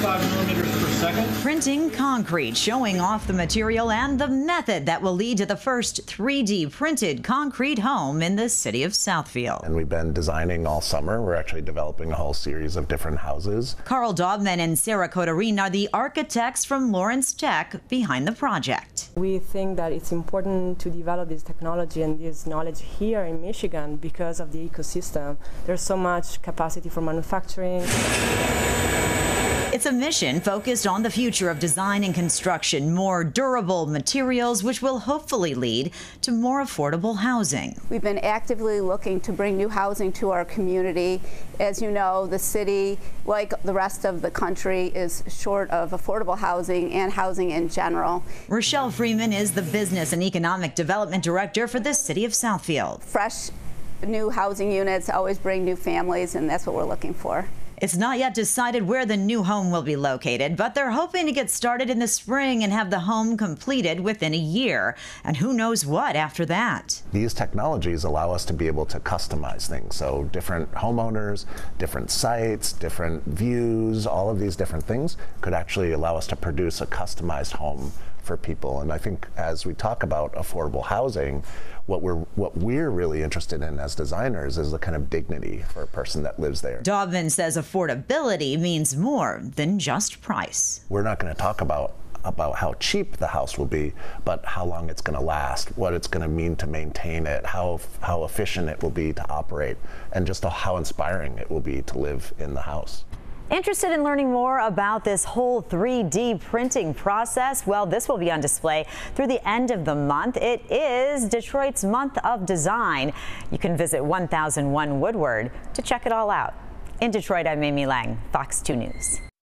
45 millimeters per second. Printing concrete, showing off the material and the method that will lead to the first 3D printed concrete home in the city of Southfield. And we've been designing all summer. We're actually developing a whole series of different houses. Karl Daubmann and Sara Codarin are the architects from Lawrence Tech behind the project. We think that it's important to develop this technology and this knowledge here in Michigan because of the ecosystem. There's so much capacity for manufacturing. It's a mission focused on the future of design and construction, more durable materials, which will hopefully lead to more affordable housing. We've been actively looking to bring new housing to our community. As you know, the city, like the rest of the country, is short of affordable housing and housing in general. Rochelle Freeman is the Business and Economic Development Director for the City of Southfield. Fresh new housing units always bring new families, and that's what we're looking for. It's not yet decided where the new home will be located, but they're hoping to get started in the spring and have the home completed within a year. And who knows what after that. These technologies allow us to be able to customize things. So different homeowners, different sites, different views, all of these different things could actually allow us to produce a customized home for people. And I think as we talk about affordable housing, what we're what we're really interested in as designers is the kind of dignity for a person that lives there. Daubmann says affordability means more than just price. We're not going to talk about about how cheap the house will be, but how long it's going to last, what it's going to mean to maintain it, how how efficient it will be to operate, and just how inspiring it will be to live in the house. Interested in learning more about this whole 3D printing process? Well, this will be on display through the end of the month. It is Detroit's Month of Design. You can visit 1001 Woodward to check it all out. In Detroit, I'm Amy Lange, Fox 2 News.